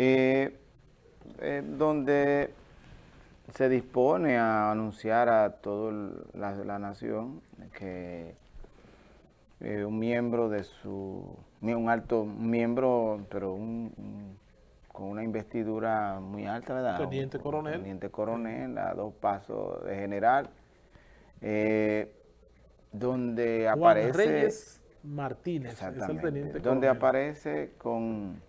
eh, eh, donde se dispone a anunciar a toda la, nación que eh, un miembro de su, un alto miembro, pero con una investidura muy alta, ¿verdad? Teniente coronel. Teniente coronel, a dos pasos de general, eh, donde Juan aparece... Reyes Martínez, es el teniente Donde aparece con,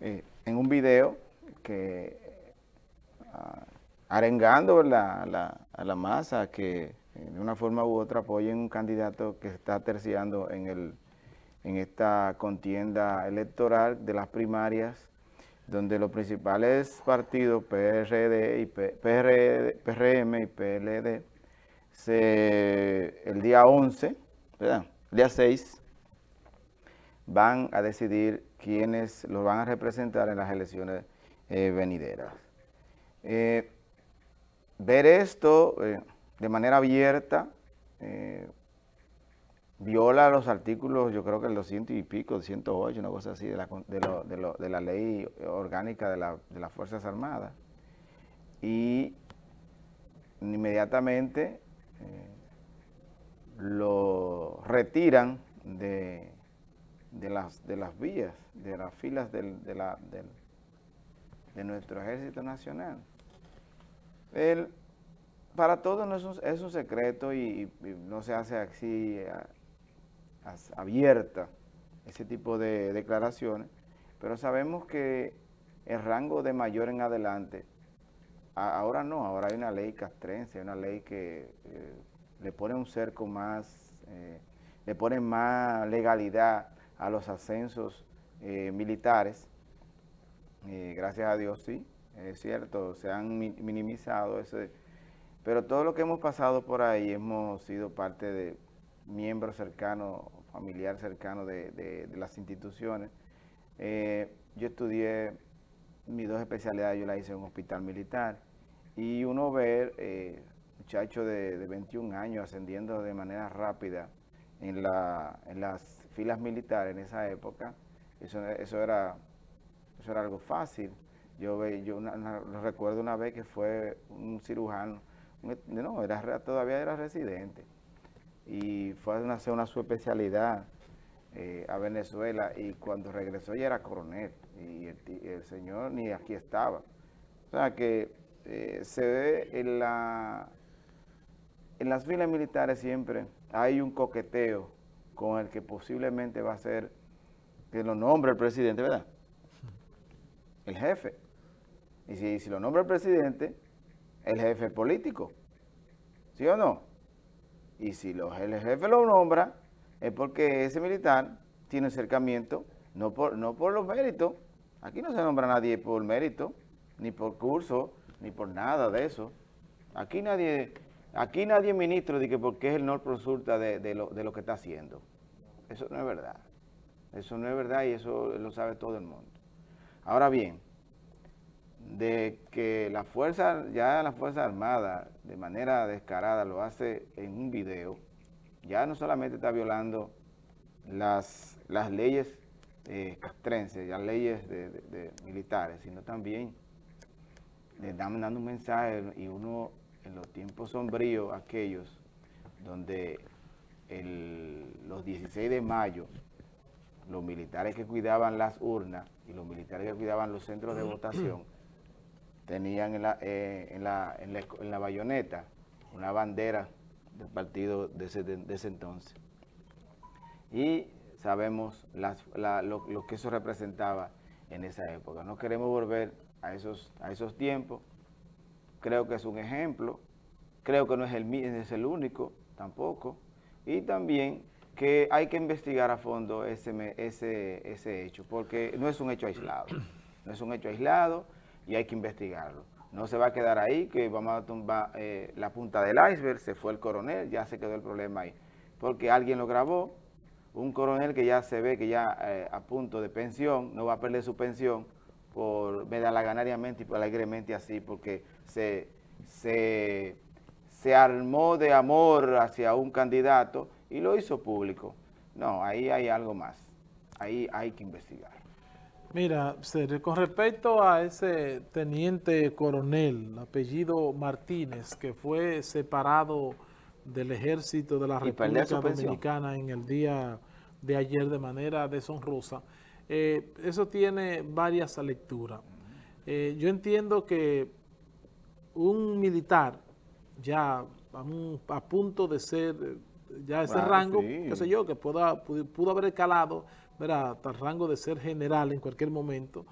eh, en un video que ah, arengando a la masa que de una forma u otra apoyen un candidato que está terciando en, el, en esta contienda electoral de las primarias, donde los principales partidos PRD y PRM y PLD, se, el día 11, ¿verdad? el día 6, van a decidir quiénes los van a representar en las elecciones eh, venideras. Eh, ver esto eh, de manera abierta viola los artículos, yo creo que el 200 y pico, 108, una cosa así, de la, de la ley orgánica de, las Fuerzas Armadas. Y inmediatamente lo retiran de, de, las, de las vías, de las filas del, de, la, de nuestro ejército nacional. El, para todos no es, un, es un secreto y, no se hace así abierta ese tipo de declaraciones, pero sabemos que el rango de mayor en adelante, ahora no, ahora hay una ley castrense, una ley que eh, le pone un cerco más, eh, le pone más legalidad a los ascensos eh, militares, gracias a Dios sí, es cierto, se han minimizado ese, pero todo lo que hemos pasado por ahí hemos sido parte de miembros cercanos, familiar cercano de, las instituciones. Eh, yo estudié mis dos especialidades, yo las hice en un hospital militar y uno ver eh, muchachos de, 21 años ascendiendo de manera rápida en, la, en las filas militares en esa época, eso, eso, era, eso era algo fácil. Yo, yo recuerdo una vez que fue un cirujano, no, era, todavía era residente, y fue a hacer una subespecialidad eh, a Venezuela, y cuando regresó ya era coronel, y el, señor ni aquí estaba. O sea que eh, se ve en, la, en las filas militares siempre hay un coqueteo con el que posiblemente va a ser que lo nombre el presidente, ¿verdad? El jefe. Y si, lo nombra el presidente, el jefe político. ¿Sí o no? Y si el jefe lo nombra, es porque ese militar tiene acercamiento, no por, no por los méritos. Aquí no se nombra nadie por mérito, ni por curso, ni por nada de eso. Aquí nadie, aquí nadie es ministro de que porque él no consulta de, de, lo, de lo que está haciendo. Eso no es verdad. Eso no es verdad y eso lo sabe todo el mundo. Ahora bien, de que la fuerza, ya la Fuerza Armada, de manera descarada, lo hace en un video, ya no solamente está violando las, las leyes eh, castrenses, las leyes militares, sino también le están dando un mensaje y uno en los tiempos sombríos, aquellos donde los 16 de mayo, los militares que cuidaban las urnas y los militares que cuidaban los centros de votación, tenían en la, eh, en la, en la, bayoneta una bandera del partido de ese, de ese entonces. Y sabemos las, lo, lo, que eso representaba en esa época. No queremos volver a esos, a esos tiempos. Creo que es un ejemplo. Creo que no es el, es único tampoco. Y también que hay que investigar a fondo ese hecho, porque no es un hecho aislado. No es un hecho aislado y hay que investigarlo. No se va a quedar ahí, que vamos a tumbar eh, la punta del iceberg, se fue el coronel, ya se quedó el problema ahí. Porque alguien lo grabó, un coronel que ya se ve que ya eh, a punto de pensión, no va a perder su pensión por medalaganariamente y por alegremente así, porque se, se, se armó de amor hacia un candidato y lo hizo público. No, ahí hay algo más. Ahí hay que investigar. Mira, con respecto a ese teniente coronel, apellido Martínez, que fue separado del ejército de la República. Dominicana en el día de ayer de manera deshonrosa, eh, eso tiene varias lecturas. Eh, yo entiendo que un militar ya a, un- a punto de ser ya ese rango, sí. qué sé yo, que pueda, pudo, pudo haber escalado ¿verdad? hasta el rango de ser general en cualquier momento,